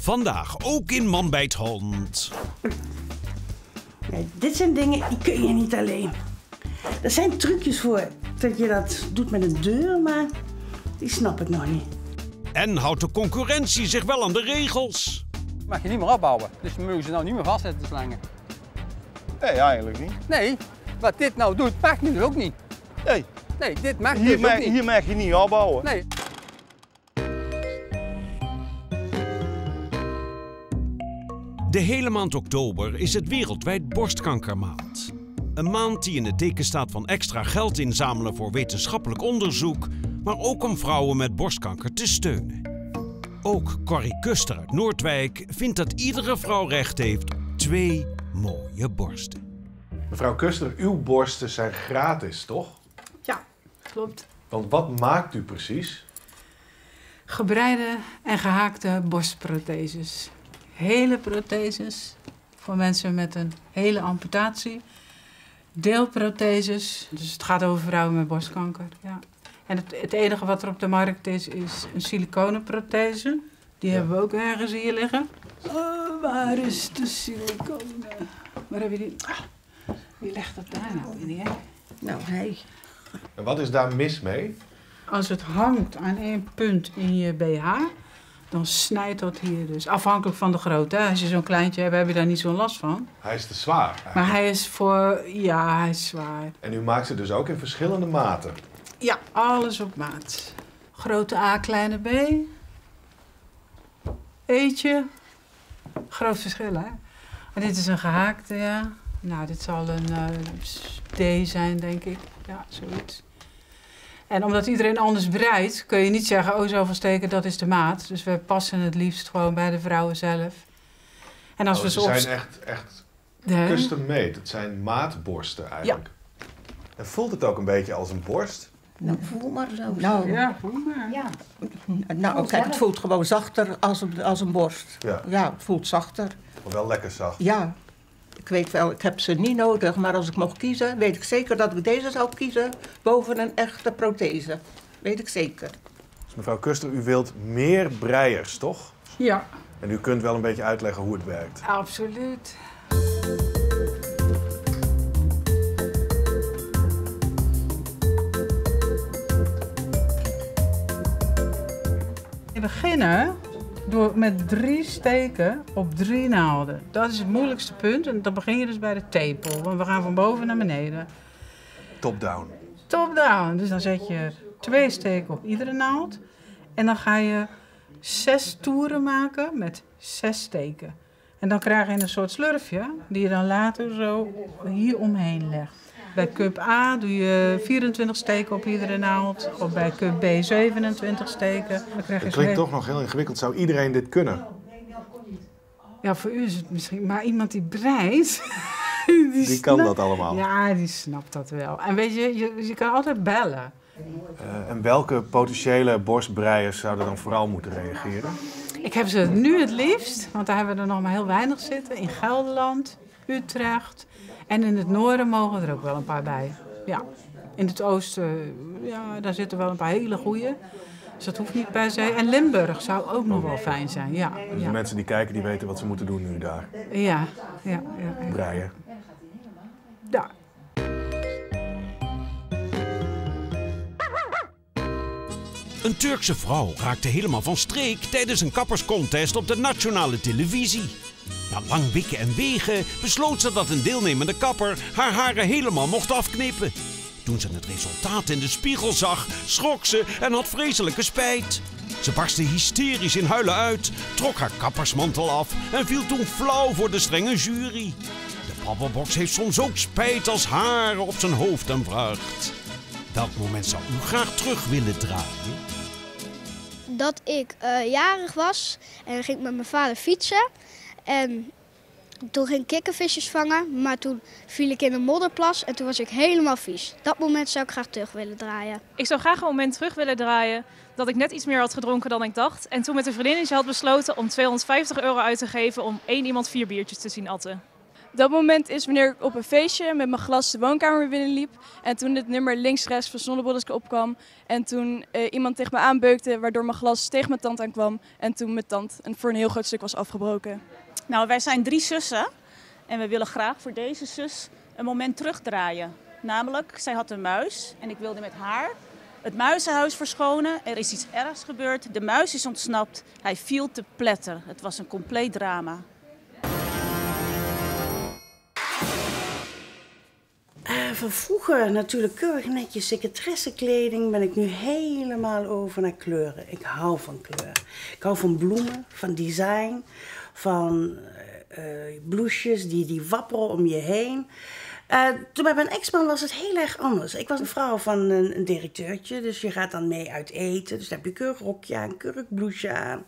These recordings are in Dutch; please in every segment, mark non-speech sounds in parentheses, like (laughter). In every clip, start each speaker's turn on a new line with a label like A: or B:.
A: Vandaag ook in Man bij het Hond.
B: Nee, dit zijn dingen die kun je niet alleen. Er zijn trucjes voor dat je dat doet met een deur, maar die snap ik nog niet.
A: En houdt de concurrentie zich wel aan de regels?
C: Mag je niet meer opbouwen. Dus we mogen ze nou niet meer vastzetten, de slangen.
D: Nee, eigenlijk niet.
C: Nee, wat dit nou doet, mag nu ook niet.
D: Nee,
C: Nee, dit mag
D: hier,
C: dus ook
D: mag,
C: niet.
D: hier mag je niet opbouwen.
C: Nee.
A: De hele maand oktober is het wereldwijd borstkankermaand. Een maand die in het teken staat van extra geld inzamelen voor wetenschappelijk onderzoek, maar ook om vrouwen met borstkanker te steunen. Ook Corrie Kuster uit Noordwijk vindt dat iedere vrouw recht heeft op twee mooie borsten.
E: Mevrouw Kuster, uw borsten zijn gratis, toch?
F: Ja, klopt.
E: Want wat maakt u precies?
F: Gebreide en gehaakte borstprotheses. Hele protheses voor mensen met een hele amputatie. Deelprotheses, dus het gaat over vrouwen met borstkanker. Ja. En het, het enige wat er op de markt is, is een siliconenprothese. Die hebben we ook ergens hier liggen. Oh, waar is de siliconen? Waar heb je die? Ah, wie legt dat daar nou weer neer?
B: Nou, hey.
E: En wat is daar mis mee?
F: Als het hangt aan één punt in je BH, dan snijdt dat hier dus. Afhankelijk van de grootte. Als je zo'n kleintje hebt, heb je daar niet zo'n last van.
E: Hij is te zwaar. eigenlijk.
F: Maar hij is voor, ja, hij is zwaar.
E: En u maakt ze dus ook in verschillende maten.
F: Ja, alles op maat. Grote A, kleine B. Eetje. Groot verschil, hè? En dit is een gehaakte, ja. Nou, dit zal een eh, D zijn, denk ik. Ja, zoiets. En omdat iedereen anders breidt, kun je niet zeggen, oh, zoveel steken, dat is de maat. Dus we passen het liefst gewoon bij de vrouwen zelf. En als
E: Oh,
F: we
E: ze zijn echt, echt custom made. Het zijn maatborsten eigenlijk. En voelt het ook een beetje als een borst?
G: Nou, voel maar zo.
B: Nou,
F: Ja, voel maar.
G: Ja.
B: nou kijk, het voelt gewoon zachter als een, als een borst.
E: Ja,
B: Ja, het voelt zachter.
E: maar wel lekker zacht.
B: Ja, ik weet wel, ik heb ze niet nodig, maar als ik mocht kiezen, weet ik zeker dat ik deze zou kiezen boven een echte prothese. Weet ik zeker.
E: Dus mevrouw Kuster, u wilt meer breiers, toch?
F: Ja,
E: En u kunt wel een beetje uitleggen hoe het werkt.
F: absoluut. We beginnen door met drie steken op drie naalden. Dat is het moeilijkste punt en dan begin je dus bij de tepel, want we gaan van boven naar beneden.
E: Top-down.
F: Top down, dus dan zet je twee steken op iedere naald en dan ga je zes toeren maken met zes steken. En dan krijg je een soort slurfje die je dan later zo hier omheen legt. Bij cup A doe je 24 steken op iedere naald. Of bij cup B 27 steken. Dan krijg je
E: Het klinkt toch nog heel ingewikkeld. Zou iedereen dit kunnen?
F: Ja, voor u is het misschien... Maar iemand die breidt... (laughs)
E: Die kan dat allemaal.
F: Ja, die snapt dat wel. En weet je, je, je kan altijd bellen.
E: Eh, en welke potentiële borstbreiers zouden dan vooral moeten reageren?
F: Ik heb ze nu het liefst, want daar hebben we er nog maar heel weinig zitten. In Gelderland, Utrecht en in het noorden mogen er ook wel een paar bij. Ja, in het oosten, ja, daar zitten wel een paar hele goeie. Dus dat hoeft niet per se. En Limburg zou ook nog wel fijn zijn, ja.
E: Dus de
F: Ja,
E: mensen die kijken, die weten wat ze moeten doen nu daar.
F: ja, ja. ja, ja.
E: Breien.
F: ja.
A: Een Turkse vrouw raakte helemaal van streek tijdens een kapperscontest op de nationale televisie. Na lang wikken en wegen besloot ze dat een deelnemende kapper haar haren helemaal mocht afknippen. Toen ze het resultaat in de spiegel zag, schrok ze en had vreselijke spijt. Ze barstte hysterisch in huilen uit, trok haar kappersmantel af en viel toen flauw voor de strenge jury. De babbelbox heeft soms ook spijt als haren op zijn hoofd en vraagt... Welk moment zou u graag terug willen draaien?
H: dat ik eh, jarig was en ging met mijn vader fietsen. En toen ging ik kikkervisjes vangen, maar toen viel ik in een modderplas en toen was ik helemaal vies. Dat moment zou ik graag terug willen draaien.
I: Ik zou graag een moment terug willen draaien dat ik net iets meer had gedronken dan ik dacht. En toen met een vriendinnetje had besloten om 250 euro uit te geven om één iemand vier biertjes te zien atten.
G: Dat moment is wanneer ik op een feestje met mijn glas de woonkamer binnenliep. En toen het nummer links-rechts van Zonnebolleske opkwam. En toen eh, iemand tegen me aanbeukte, waardoor mijn glas tegen mijn tand aankwam. En toen mijn tand een, voor een heel groot stuk was afgebroken.
J: Nou, wij zijn drie zussen. En we willen graag voor deze zus een moment terugdraaien. Namelijk, zij had een muis en ik wilde met haar het muizenhuis verschonen. Er is iets ergs gebeurd. De muis is ontsnapt. Hij viel te pletter. Het was een compleet drama.
B: Eh, van vroeger natuurlijk keurig netjes secretaressekleding ben ik nu helemaal over naar kleuren. Ik hou van kleuren. Ik hou van bloemen, van design, van eh, blouses die, die wapperen om je heen. Eh, toen bij mijn ex-man was het heel erg anders. Ik was een vrouw van een, een directeurtje, dus je gaat dan mee uit eten. Dus dan heb je keurig rokje aan, keurig blouseje aan.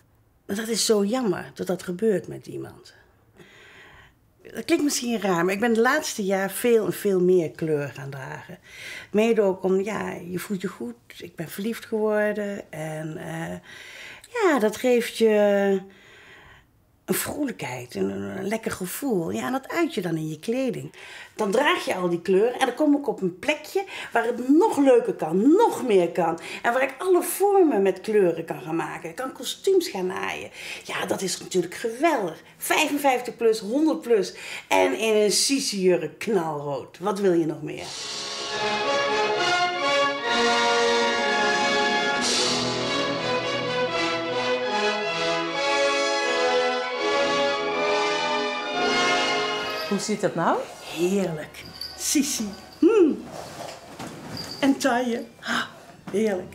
B: Dat is zo jammer dat dat gebeurt met iemand. Dat klinkt misschien raar, maar ik ben de laatste jaar veel en veel meer kleur gaan dragen. Mede ook om, ja, je voelt je goed. Ik ben verliefd geworden. En uh, ja, dat geeft je een vrolijkheid, een, lekker gevoel. Ja, en dat uit je dan in je kleding. Dan draag je al die kleuren en dan kom ik op een plekje waar het nog leuker kan, nog meer kan. En waar ik alle vormen met kleuren kan gaan maken. Ik kan kostuums gaan naaien. Ja, dat is natuurlijk geweldig. 55 plus, 100 plus en in een sissi knalrood. Wat wil je nog meer?
K: Hoe zit dat nou?
B: Heerlijk. Sissi. Mm. En. Ah, heerlijk.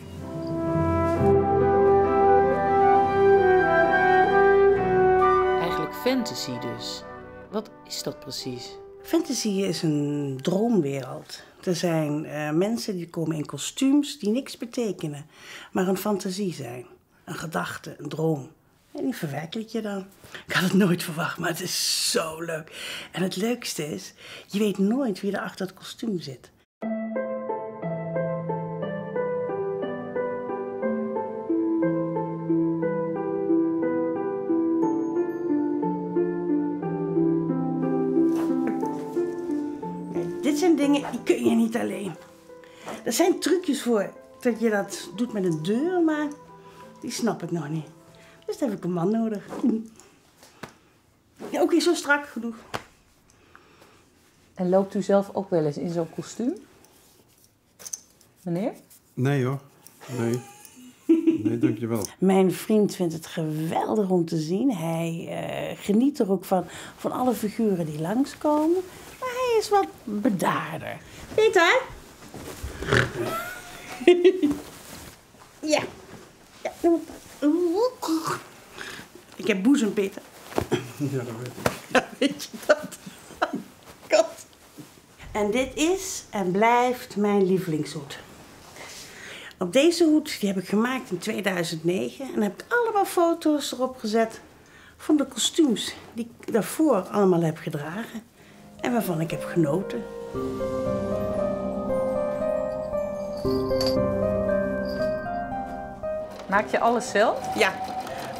K: Eigenlijk fantasy dus. Wat is dat precies?
B: Fantasy is een droomwereld. Er zijn uh, mensen die komen in kostuums die niks betekenen, maar een fantasie zijn. Een gedachte, een droom. En die verwerkelijk je dan. Ik had het nooit verwacht, maar het is zo leuk. En het leukste is, je weet nooit wie er achter het kostuum zit. Dit zijn dingen die kun je niet alleen. Er zijn trucjes voor dat je dat doet met een deur, maar die snap ik nog niet. Dus dan heb ik een man nodig. Ja, ook niet zo strak genoeg.
K: En loopt u zelf ook wel eens in zo'n kostuum? Meneer?
L: Nee hoor. Nee. Nee, dankjewel.
B: Mijn vriend vindt het geweldig om te zien. Hij uh, geniet er ook van, van alle figuren die langskomen. Maar hij is wat bedaarder. Peter? (laughs) ja. Ja, ik heb boezem, Peter. (laughs)
L: Ja, dat weet ik.
B: Ja, weet je dat? (laughs) God. En dit is en blijft mijn lievelingshoed. Op deze hoed die heb ik gemaakt in 2009 en heb ik allemaal foto's erop gezet van de kostuums die ik daarvoor allemaal heb gedragen en waarvan ik heb genoten.
K: Maak je alles zelf?
B: Ja,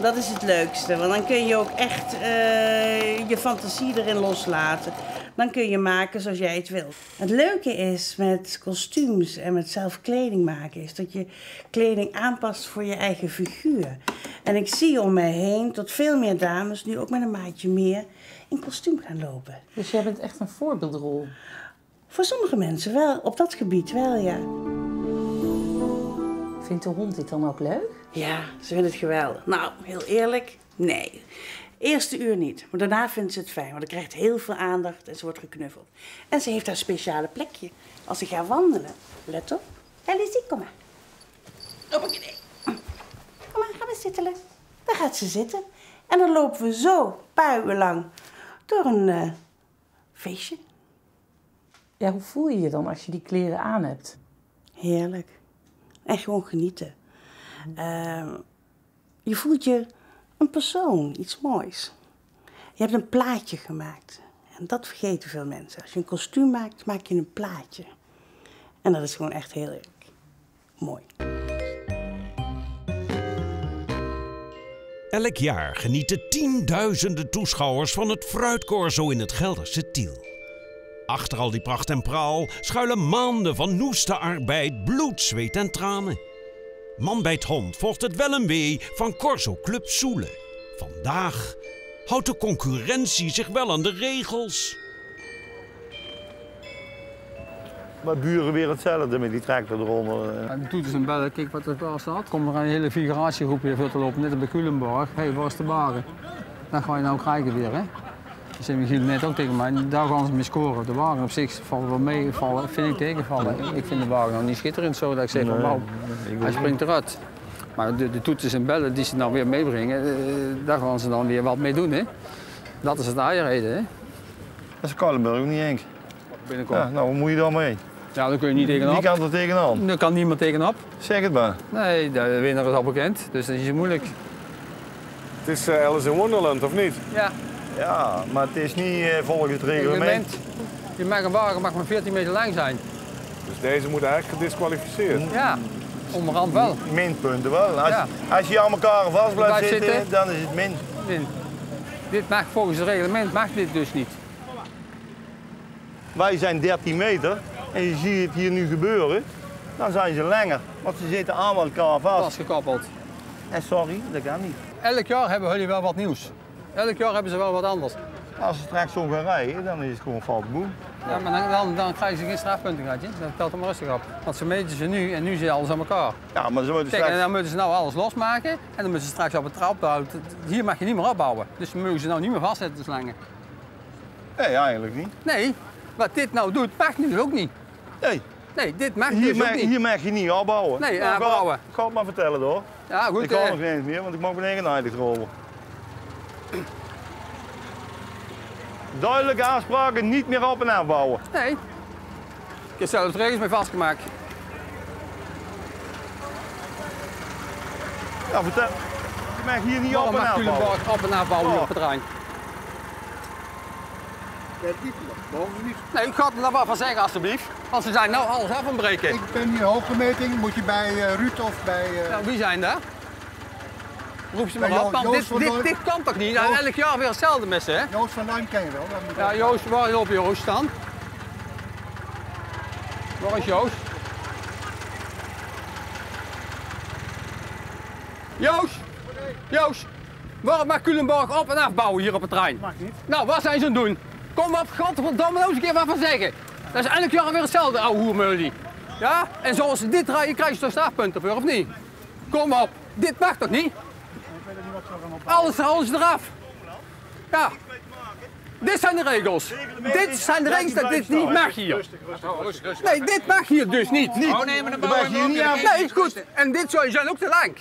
B: dat is het leukste. Want dan kun je ook echt uh, je fantasie erin loslaten. Dan kun je maken zoals jij het wilt. Het leuke is met kostuums en met zelf kleding maken... is dat je kleding aanpast voor je eigen figuur. En ik zie om mij heen tot veel meer dames... nu ook met een maatje meer in kostuum gaan lopen.
K: Dus jij bent echt een voorbeeldrol?
B: Voor sommige mensen wel. Op dat gebied wel, ja.
K: Vindt de hond dit dan ook leuk?
B: Ja, ze vinden het geweldig. Nou, heel eerlijk, nee. Eerste uur niet, maar daarna vindt ze het fijn, want dan krijgt heel veel aandacht en ze wordt geknuffeld. En ze heeft haar speciale plekje. Als ze gaat wandelen, let op. Alicie, kom maar. Op een idee. Kom maar, ga maar zitten. Daar gaat ze zitten. En dan lopen we zo een paar uur lang door een uh, feestje.
K: Ja, hoe voel je je dan als je die kleren aan hebt?
B: Heerlijk. En gewoon genieten. Uh, je voelt je een persoon, iets moois. Je hebt een plaatje gemaakt. En dat vergeten veel mensen. Als je een kostuum maakt, maak je een plaatje. En dat is gewoon echt heel erg mooi.
A: Elk jaar genieten tienduizenden toeschouwers van het fruitcorso in het Gelderse Tiel. Achter al die pracht en praal schuilen maanden van noeste arbeid, bloed, zweet en tranen. Man bij het hond volgt het wel een wee van Corso Club Soelen. Vandaag houdt de concurrentie zich wel aan de regels.
D: Mijn buren weer hetzelfde met die tractor eronder.
C: En de toeters en bellen, kijk wat er daar staat. Komt er een hele figuratiegroep weer voor te lopen, net als bij Culemborg. Hé, hey, waar is de baren? Dan ga je nou krijgen weer, hè. Dat zei Michiel net ook tegen mij, daar gaan ze mee scoren. De wagen op zich vallen wel mee, vallen, vind ik tegenvallen. Ik vind de wagen nog niet schitterend zo dat ik zeg van wauw, hij springt eruit. Maar de, de toeters en bellen die ze nou weer meebrengen, eh, daar gaan ze dan weer wat mee doen, hè. Dat is het eierreden, hè.
D: Dat is Kallenburg ook niet Henk.
C: Binnenkort.
D: Ja, nou, wat moet je dan mee?
C: Ja, daar kun je niet tegenop.
D: Wie kan er tegenaan?
C: Daar kan niemand tegenop.
D: Zeg het maar.
C: Nee, de winnaar is al bekend, dus dat is moeilijk.
M: Het is eh, Alice in Wonderland, of niet?
C: Ja.
D: Ja, maar het is niet eh, volgens het reglement.
C: Je mag een wagen mag maar 14 meter lang zijn.
M: Dus deze moet eigenlijk gedisqualificeerd.
C: Ja, onderhand wel.
D: Minpunten wel. Als,
C: Ja.
D: als je aan elkaar vast blijft
C: Blijft
D: zitten,
C: zitten.
D: dan is het min.
C: Min. Dit mag volgens het reglement mag dit dus niet.
D: Wij zijn 13 meter en je ziet het hier nu gebeuren. Dan zijn ze langer, want ze zitten aan elkaar vast.
C: Vastgekoppeld.
D: En sorry, dat kan niet.
C: Elk jaar hebben jullie wel wat nieuws. Elk jaar hebben ze wel wat anders.
D: Als ze straks zo gaan rijden, dan is het gewoon fout boel.
C: Ja, maar dan, dan, dan krijgen ze geen strafpunten, gaatje. Dan telt het maar rustig op. Want ze meten ze nu en nu zit alles aan elkaar.
D: Ja, maar ze moeten
C: Kijk, en
D: straks...
C: dan moeten ze nou alles losmaken en dan moeten ze straks op het trap. Hier mag je niet meer opbouwen. Dus we mogen ze nou niet meer vastzetten, de slangen.
D: Nee, eigenlijk niet.
C: Nee, wat dit nou doet, mag nu ook niet.
D: Nee.
C: Nee, dit mag
D: Hier,
C: dus
D: mag,
C: ook niet.
D: hier mag je niet opbouwen.
C: Nee,
D: Nou, ik ga-
C: opbouwen.
D: Ga het maar vertellen hoor.
C: Ja, goed.
D: ik kan
C: eh,
D: nog niet eens meer, want ik mag mijn eigen eindig rollen. Duidelijke afspraken, niet meer op en afbouwen.
C: Nee. Ik heb zelfs regels mee vastgemaakt.
D: Ja, vertel. Je mag hier niet
C: Waarom
D: op en
C: mag
D: afbouwen.
C: Culemborg op en afbouwen hier
D: Oh.
C: op het terrein? Nee, ik ga er nou wat van zeggen alstublieft. Want ze zijn nou alles af aan het breken.
N: Ik ben hier hooggemeting. Moet je bij eh, Ruud of bij... eh,
C: Nou, wie zijn daar? Roep ze
N: Bij
C: maar
N: Jo-
C: op, want
N: Joost
C: dit, dit, kan toch niet?
N: Joost-
C: elk jaar weer hetzelfde met ze, hè?
N: Joost van Duin ken je wel.
C: Ja. Joost, waar loop Joost dan? Waar is Joost? Joost! Joost! Waarom mag Culemborg op en afbouwen hier op het terrein? Mag niet. Nou, wat zijn ze aan het doen? Kom op, godverdomme, nou eens een keer wat van zeggen. Dat is elk jaar weer hetzelfde, ouwe hoermeulie. Ja? En zoals ze dit rijden, krijg je toch strafpunten voor, of niet? Kom op, dit mag toch niet? Alles, alles eraf. Ja. Dit zijn de regels. Dit zijn de regels dat dit niet mag hier. Nee, dit mag hier dus niet. niet.
N: Oh, nee, maar dan
C: mag
N: we
C: hier niet aan. Nee, goed. En dit zou- zijn ook te lang.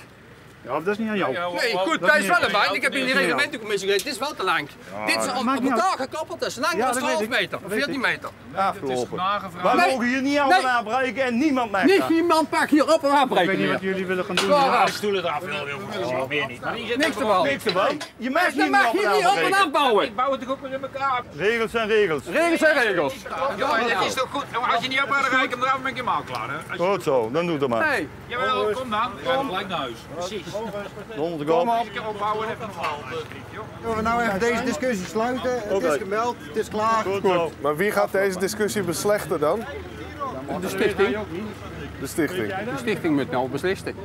N: Ja, dat is niet aan jou.
C: Nee, goed, dat is wel een baan. Ik heb in die reglementencommissie gezeten. Dit is wel te lang. Dit is op, elkaar gekoppeld. Dat is langer dan
D: dat
C: 12
D: weet ik.
C: meter.
D: Dat weet
C: 14
D: ik.
C: meter.
D: Afgelopen.
C: Nee.
D: mogen hier niet aan
C: Nee.
D: en niemand mag
C: Niet
D: dat.
C: iemand pak hier op en afbreken
N: Ik weet niet wat jullie willen gaan doen. Ja,
C: af?
N: stoelen eraf willen we meer niet.
C: Niks ervan.
D: Niks ervan. Je mag hier
C: mag
D: niet
C: je
D: op
C: niet
D: en
C: op en
D: afbreken.
C: afbouwen.
N: bouw het toch ook weer in elkaar.
D: Regels zijn regels.
C: Regels zijn regels.
N: het is toch goed. Als je niet op gaat rijden, dan ben ik helemaal klaar. Als
D: Goed zo, dan doe het maar.
C: Nee.
N: Jawel, kom dan. Kom. Gelijk naar huis. Precies.
D: Zonder te
N: Kom op. Opbouwen en even nog
O: Zullen we nou even deze discussie sluiten? Het is gemeld, het is klaar.
M: Goed. Maar wie gaat deze discussie beslechten dan?
C: De stichting.
M: De stichting.
C: De stichting moet nou beslissen.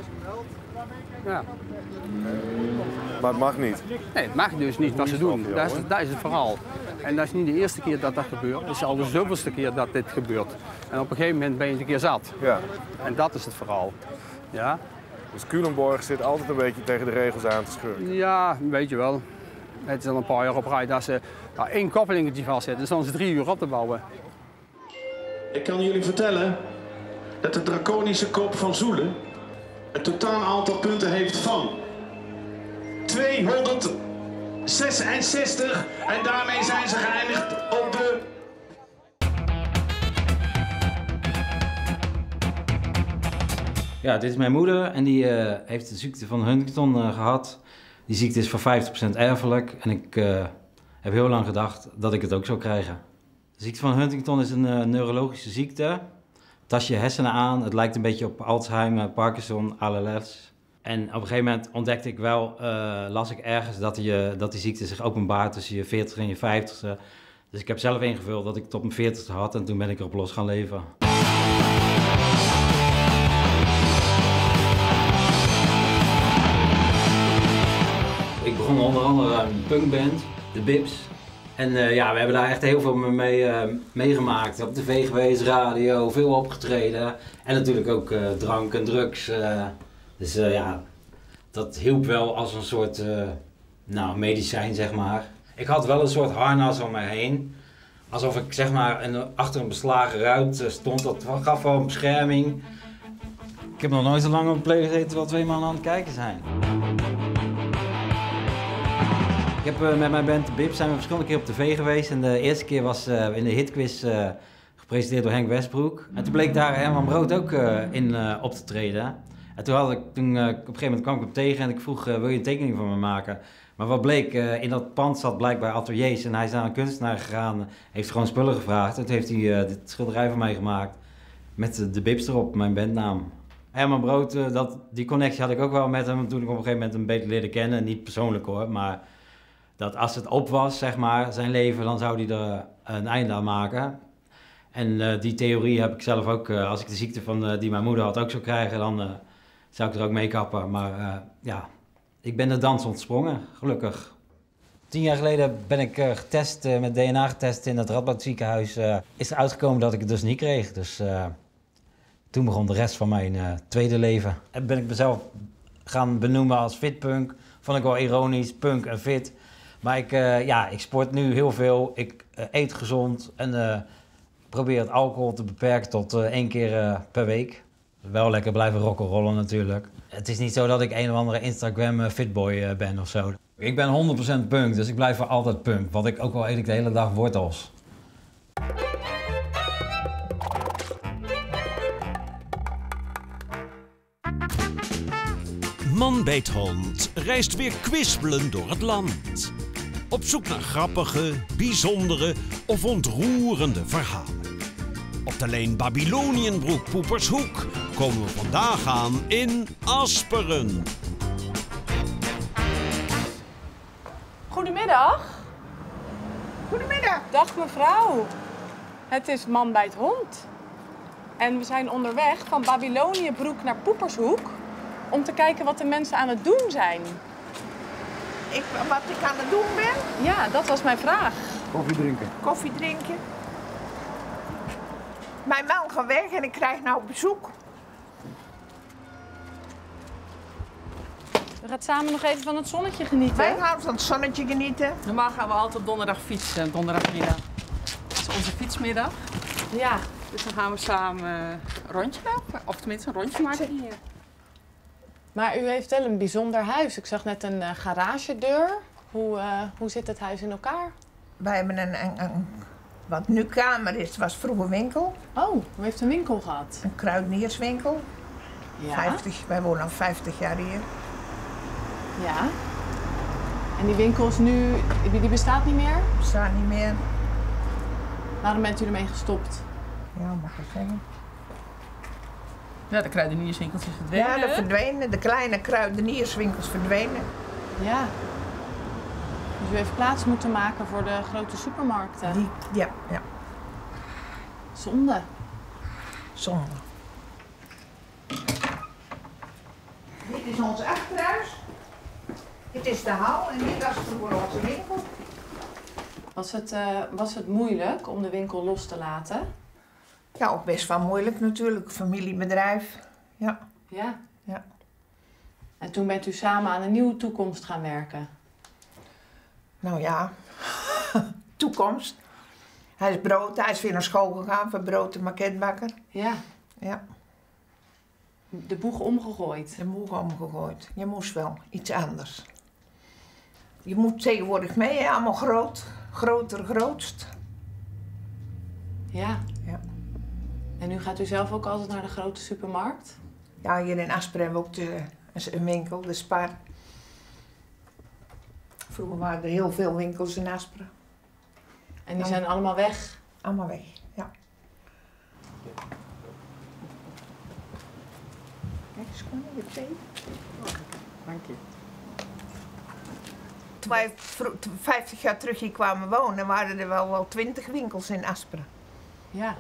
C: Ja.
M: Maar het mag niet.
C: Nee, het mag dus niet wat ze doen. Dat is, dat is het verhaal. En dat is niet de eerste keer dat dat gebeurt. Het is al de zoveelste keer dat dit gebeurt. En op een gegeven moment ben je een keer zat.
M: Ja.
C: En dat is het verhaal. Ja,
M: Dus Culemborg zit altijd een beetje tegen de regels aan te scheuren.
C: ja weet je wel. Het is al een paar jaar op rij dat ze nou, één koppelingetje vastzetten. Dan staan ze drie uur op te bouwen.
P: Ik kan jullie vertellen dat de draconische kop van Zoelen een totaal aantal punten heeft van 266 en daarmee zijn ze geëindigd op de
Q: Ja, dit is mijn moeder en die eh, heeft de ziekte van Huntington eh, gehad. Die ziekte is voor 50% erfelijk en ik eh, heb heel lang gedacht dat ik het ook zou krijgen. De ziekte van Huntington is een neurologische ziekte. Tas je hersenen aan, het lijkt een beetje op Alzheimer, Parkinson, ALS. En op een gegeven moment ontdekte ik wel, las ik ergens dat die, dat die ziekte zich openbaart tussen je 40 en je 50ste. Dus ik heb zelf ingevuld dat ik op mijn 40ste had en toen ben ik erop los gaan leven. Onder andere een punkband, de Bips. En eh, ja, we hebben daar echt heel veel mee eh, meegemaakt. Op tv geweest, radio, veel opgetreden. En natuurlijk ook eh, drank en drugs. eh. dus ja, dat hielp wel als een soort nou, medicijn, zeg maar. Ik had wel een soort harnas om mij heen. Alsof ik zeg maar een, achter een beslagen ruit stond. Dat gaf wel een bescherming. Ik heb nog nooit zo lang op een play gezeten terwijl twee mannen aan het kijken zijn. Ik heb eh, met mijn band de Bib zijn we verschillende keer op tv geweest. En de eerste keer was eh, in de hitquiz eh, gepresenteerd door Henk Westbroek. En toen bleek daar Herman Brood ook in op te treden. En toen, had ik, toen op een gegeven moment kwam ik hem tegen en ik vroeg, wil je een tekening van me maken? Maar wat bleek, in dat pand zat blijkbaar ateliers en hij is naar een kunstenaar gegaan, heeft gewoon spullen gevraagd. En toen heeft hij dit schilderij van mij gemaakt met de, de Bibs erop, mijn bandnaam. Herman Brood, dat, die connectie had ik ook wel met hem toen ik op een gegeven moment hem beter leerde kennen. Niet persoonlijk hoor, maar dat als het op was, zeg maar, zijn leven, dan zou hij er een einde aan maken. En eh, die theorie heb ik zelf ook, eh, als ik de ziekte van, eh, die mijn moeder had ook zou krijgen, dan eh, zou ik er ook mee kappen. Maar eh, ja, ik ben de dans ontsprongen, gelukkig. Tien jaar geleden ben ik eh, getest, eh, met DNA getest in het Radboud ziekenhuis. eh, is er uitgekomen dat ik het dus niet kreeg. Dus eh, toen begon de rest van mijn eh, tweede leven. En ben ik mezelf gaan benoemen als fitpunk. Vond ik wel ironisch, punk en fit. Maar ik, eh, ja, ik sport nu heel veel. Ik eh, eet gezond en eh, probeer het alcohol te beperken tot één keer per week. Wel lekker blijven rock'n'rollen natuurlijk. Het is niet zo dat ik een of andere Instagram fitboy ben of zo. Ik ben 100% punk, dus ik blijf voor altijd punk. Wat ik ook al eet de hele dag wortels.
A: Man bijt hond reist weer kwispelend door het land. Op zoek naar grappige, bijzondere of ontroerende verhalen. Op de lijn Babylonienbroek Poepershoek komen we vandaag aan in Asperen.
R: Goedemiddag. Goedemiddag. Dag mevrouw. Het is Man bij het Hond. En we zijn onderweg van Babyloniëbroek naar Poepershoek om te kijken wat de mensen aan het doen zijn.
S: Ik, wat ik aan het doen ben?
R: Ja, dat was mijn vraag.
T: Koffie drinken.
S: Koffie drinken. Mijn man gaat weg en ik krijg nou bezoek.
R: We gaan samen nog even van het zonnetje genieten.
S: Wij gaan van het zonnetje genieten.
U: Normaal gaan we altijd op donderdag fietsen, donderdagmiddag. Dat is onze fietsmiddag.
R: Ja.
U: Dus dan gaan we samen een rondje lopen. Of tenminste een rondje maken hier.
R: Maar u heeft wel een bijzonder huis. Ik zag net een eh, garagedeur. Hoe, eh, hoe zit het huis in elkaar?
S: Wij hebben een, een, een- wat nu kamer is, was vroeger winkel.
R: Oh, u heeft een winkel gehad?
S: Een kruidenierswinkel.
R: Ja.
S: 50, wij wonen al 50 jaar hier.
R: Ja. En die winkel is nu, die die bestaat niet meer?
S: Bestaat niet meer.
R: Waarom bent u ermee gestopt?
S: Ja, mag ik zeggen.
U: Ja, de kruidenierswinkeltjes verdwenen.
S: Ja, de verdwenen. De kleine kruidenierswinkels verdwenen.
R: Ja. Dus u heeft plaats moeten maken voor de grote supermarkten?
S: Die, ja, ja.
R: Zonde.
S: Zonde. Dit is ons achterhuis. Dit is de hal en dit was vroeger onze winkel.
R: Was het, eh, was het moeilijk om de winkel los te laten?
S: Ja, ook best wel moeilijk natuurlijk. Familiebedrijf. Ja.
R: Ja.
S: Ja.
R: En toen bent u samen aan een nieuwe toekomst gaan werken?
S: Nou ja, (laughs) toekomst. Hij is brood, hij is weer naar school gegaan voor brood en maketbakker.
R: Ja.
S: Ja.
R: De boeg omgegooid?
S: De boeg omgegooid. Je moest wel iets anders. Je moet tegenwoordig mee, hè? allemaal groot. Groter, grootst.
R: Ja. Nu gaat u zelf ook altijd naar de grote supermarkt?
S: Ja, hier in Asperen hebben we ook de, een winkel, de Spar. Vroeger waren er heel veel winkels in Asperen.
R: En die zijn allemaal weg?
S: Allemaal weg, ja. Kijk eens, kom je thee?
U: Dank je.
S: Toen wij vro- toen 50 jaar terug hier kwamen wonen, waren er wel, wel 20 winkels in Asperen.
U: Ja.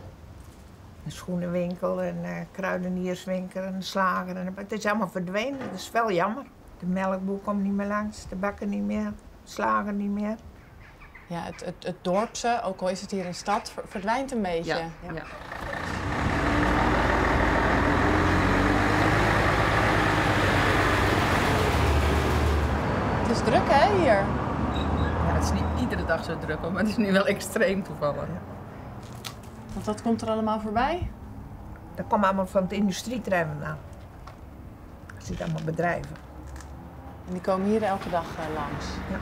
S: Een schoenenwinkel, een eh, kruidenierswinkel, een slager. En, het is allemaal verdwenen. Dat is wel jammer. De melkboer komt niet meer langs, de bakker niet meer, de slager niet meer.
R: Ja, het, het, het dorpse, ook al is het hier een stad, ver- verdwijnt een beetje.
U: Ja, ja.
R: Het is druk hè, hier.
U: Ja, het is niet iedere dag zo druk, hoor, maar het is nu wel extreem toevallig.
R: Want wat komt er allemaal voorbij?
S: Dat kwam allemaal van het industrieterrein vandaan. Er zitten allemaal bedrijven.
R: En die komen hier elke dag eh, langs.
S: Ja.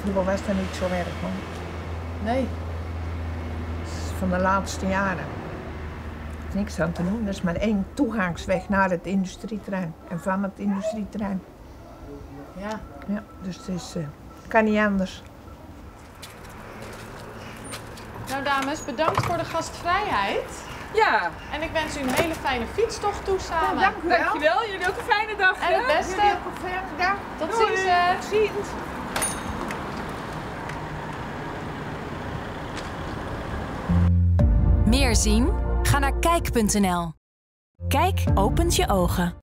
S: Vroeger was dat niet zo erg hoor.
R: Nee.
S: Dat is van de laatste jaren. Er is niks aan te doen. Er is maar één toegangsweg naar het industrieterrein. En van het industrieterrein.
R: Ja.
S: Ja, dus het is, eh, kan niet anders.
R: Nou dames, bedankt voor de gastvrijheid.
U: Ja.
R: En ik wens u een hele fijne fietstocht toe samen.
U: dank u wel. Dankjewel, jullie ook een fijne dag.
R: En het beste.
U: Jullie ook een fijne dag.
R: Tot
U: Doei.
R: ziens.
U: Tot ziens.
V: Meer zien? Ga naar kijk.nl. Kijk opent je ogen.